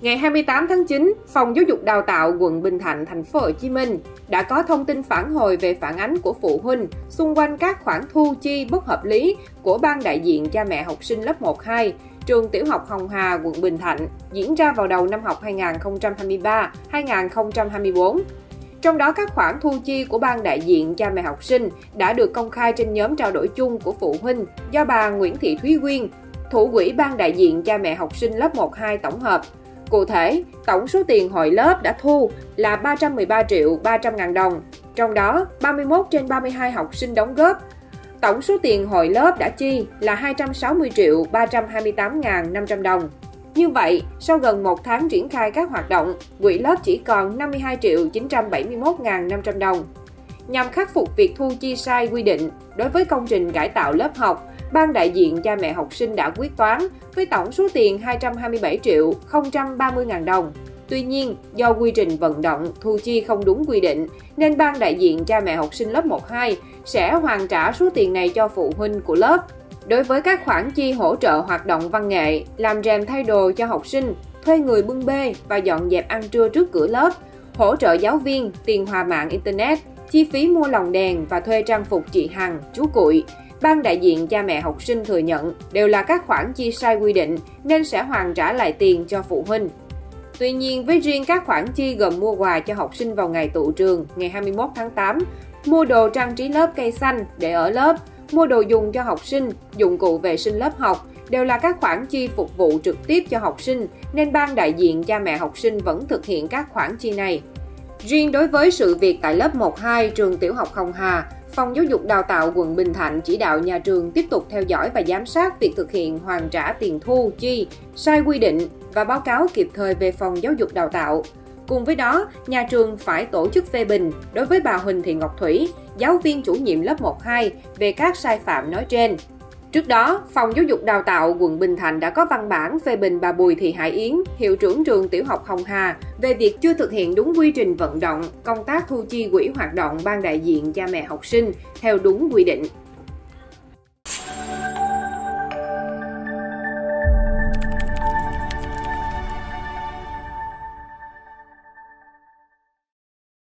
Ngày 28 tháng 9, Phòng Giáo dục Đào tạo quận Bình Thạnh, thành phố Hồ Chí Minh đã có thông tin phản hồi về phản ánh của phụ huynh xung quanh các khoản thu chi bất hợp lý của ban đại diện cha mẹ học sinh lớp 1-2 trường tiểu học Hồng Hà, quận Bình Thạnh diễn ra vào đầu năm học 2023-2024. Trong đó các khoản thu chi của ban đại diện cha mẹ học sinh đã được công khai trên nhóm trao đổi chung của phụ huynh do bà Nguyễn Thị Thúy Quyên, thủ quỹ ban đại diện cha mẹ học sinh lớp 1-2 tổng hợp. Cụ thể, tổng số tiền hội lớp đã thu là 313 triệu 300 ngàn đồng, trong đó 31 trên 32 học sinh đóng góp. Tổng số tiền hội lớp đã chi là 260 triệu 328 ngàn 500 đồng. Như vậy, sau gần một tháng triển khai các hoạt động, quỹ lớp chỉ còn 52 triệu 971 ngàn 500 đồng. Nhằm khắc phục việc thu chi sai quy định đối với công trình cải tạo lớp học, ban đại diện cha mẹ học sinh đã quyết toán với tổng số tiền 227 triệu 030 ngàn đồng. Tuy nhiên, do quy trình vận động thu chi không đúng quy định, nên ban đại diện cha mẹ học sinh lớp 1-2 sẽ hoàn trả số tiền này cho phụ huynh của lớp. Đối với các khoản chi hỗ trợ hoạt động văn nghệ, làm rèm thay đồ cho học sinh, thuê người bưng bê và dọn dẹp ăn trưa trước cửa lớp, hỗ trợ giáo viên, tiền hòa mạng Internet, chi phí mua lồng đèn và thuê trang phục chị Hằng, chú Cụi, ban đại diện cha mẹ học sinh thừa nhận đều là các khoản chi sai quy định nên sẽ hoàn trả lại tiền cho phụ huynh. Tuy nhiên, với riêng các khoản chi gồm mua quà cho học sinh vào ngày tụ trường ngày 21 tháng 8, mua đồ trang trí lớp cây xanh để ở lớp, mua đồ dùng cho học sinh, dụng cụ vệ sinh lớp học đều là các khoản chi phục vụ trực tiếp cho học sinh nên ban đại diện cha mẹ học sinh vẫn thực hiện các khoản chi này. Riêng đối với sự việc tại lớp 1-2 trường tiểu học Hồng Hà, Phòng Giáo dục Đào tạo quận Bình Thạnh chỉ đạo nhà trường tiếp tục theo dõi và giám sát việc thực hiện hoàn trả tiền thu, chi, sai quy định và báo cáo kịp thời về Phòng Giáo dục Đào tạo. Cùng với đó, nhà trường phải tổ chức phê bình đối với bà Huỳnh Thị Ngọc Thủy, giáo viên chủ nhiệm lớp 1-2 về các sai phạm nói trên. Trước đó, Phòng Giáo dục Đào tạo quận Bình Thạnh đã có văn bản phê bình bà Bùi Thị Hải Yến, hiệu trưởng trường tiểu học Hồng Hà, về việc chưa thực hiện đúng quy trình vận động, công tác thu chi quỹ hoạt động ban đại diện cha mẹ học sinh theo đúng quy định.